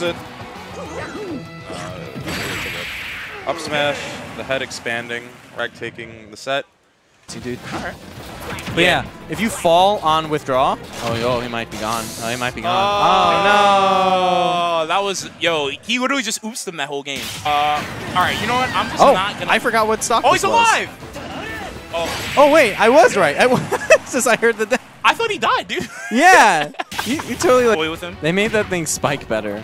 lose it. Uh, up smash, the head expanding, Rag taking the set. See, dude. All right. But yeah. if you fall on withdraw, oh, yo, he might be gone. Oh, he might be gone. Oh, Oh, that was yo. He literally just oops them that whole game. Uh, all right. You know what? I'm just. Oh, not gonna. I forgot what stock oh, he's was. alive. Oh, Oh, wait, I was right. I was, just I heard the. da- I thought he died, dude. Yeah, you, you totally. Like, Away with him. they made that thing spike better.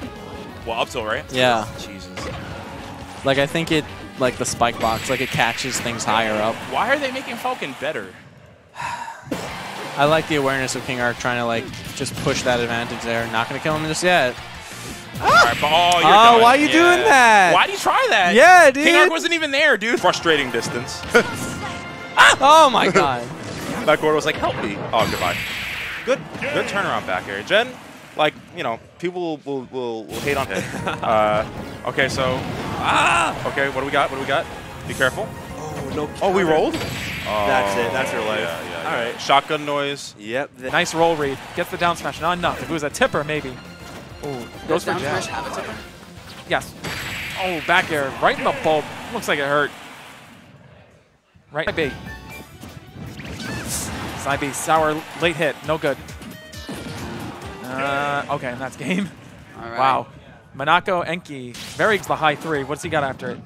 Well, up till right. Yeah, Jesus. like I think it, like the spike box, like it catches things higher up. Why are they making Falcon better? I like the awareness of King Arc trying to like just push that advantage there. Not gonna kill him just yet. All right, but oh, you're Oh, done. why you Yeah. doing that? Why'd you try that? Yeah, dude. King Arc wasn't even there, dude. Frustrating distance. Oh my god. That Gordon was like, help me. Oh, goodbye. Good good turnaround back here. Jen, like, you know, people will, will, will hate on it. uh, okay, so. Ah! Okay, what do we got? What do we got? Be careful. Oh, no. Oh, we rolled? That's it. That's your life. Yeah, yeah, yeah. All right. Shotgun noise. Yep. Nice roll read. Gets the down smash. Not enough. If it was a tipper, maybe. Oh, goes for down smash have a tipper? Yes. Oh, back air. Right in the bulb. Looks like it hurt. Right B. Side B. Sour late hit. No good. Uh, okay, and that's game. All right. Wow. Monaco Enki. Very the high three. What's he got after it?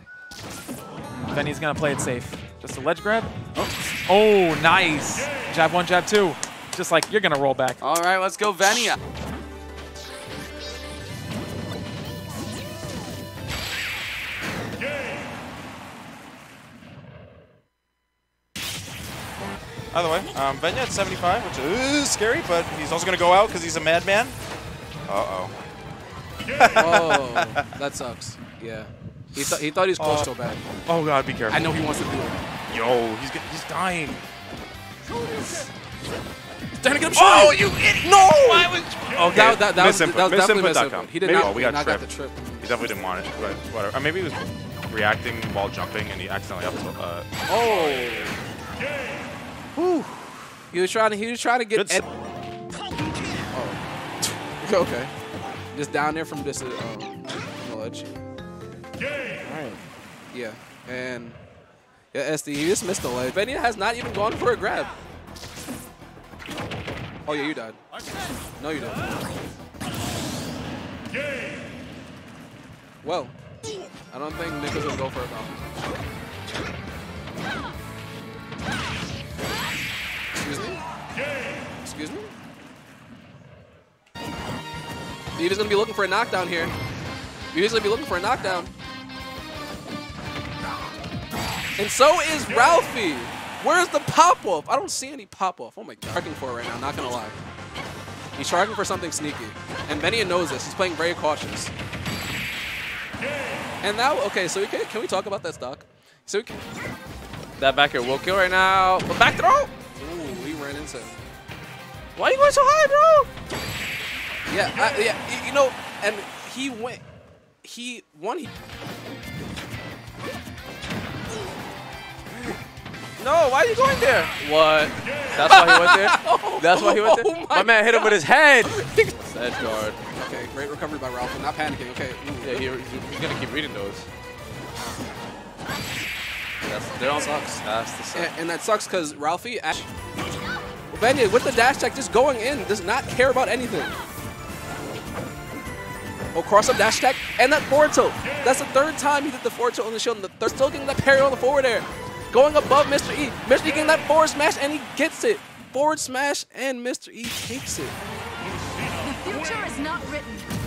Then he's going to play it safe. Just a ledge grab. Oh, nice. Jab one, jab two. Just like you're going to roll back. All right, let's go Venia. By the way, um, Venia at 75, which is scary, but he's also going to go out because he's a madman. Uh-oh. Oh, that sucks. Yeah. He, th he thought he was close Oh. so bad. Oh, God, be careful. I know he wants to do it. Yo, he's, get- he's dying. Trying to get him Oh, you idiot! No! Why was... Okay, That, that, that, was, misinput- that was definitely misinput.com. misinput. He did Maybe- not, oh, we he got not got the trip. He definitely didn't want it, but whatever. Or maybe he was reacting while jumping and he accidentally up to, uh, Oh. He was trying to. He was trying to get. Ed- oh. okay. Just down there from this uh, um, ledge. All right. Yeah. And yeah, SD. He just missed the ledge. Venia has not even gone for a grab. Oh yeah, you died. No, you didn't. Well, I don't think Nicholas will go for a foul. Excuse me? Viva's gonna be looking for a knockdown here. Viva's gonna be looking for a knockdown. And so is Ralphie. Where's the pop-off? I don't see any pop-off. Oh my god. Charging for it right now, not gonna lie. He's charging for something sneaky. And Venia knows this. He's playing very cautious. And now, okay, so we can, can we talk about that stock? So that back air will kill right now. But back throw! Ooh, he ran into. Why are you going so high, bro? Yeah, I, yeah, you know, and he went, he won. He, no, why are you going there? What? That's why he went there? That's why he went there? Oh my, my man hit him with his head. Edge guard. Okay, great recovery by Ralph. Not panicking. Okay. Ooh. Yeah, he, he's gonna keep reading those. That's they're on sucks. That's the suck. And, and that sucks because Ralphie, act- Venia with the dash tech just going in, does not care about anything. Oh, cross up dash tech, and that forward tilt. That's the third time he did the forward tilt on the shield, and the third still getting that parry on the forward air. Going above Mr. E. Mr. E getting that forward smash, and he gets it. Forward smash, and Mr. E takes it. The future is not written.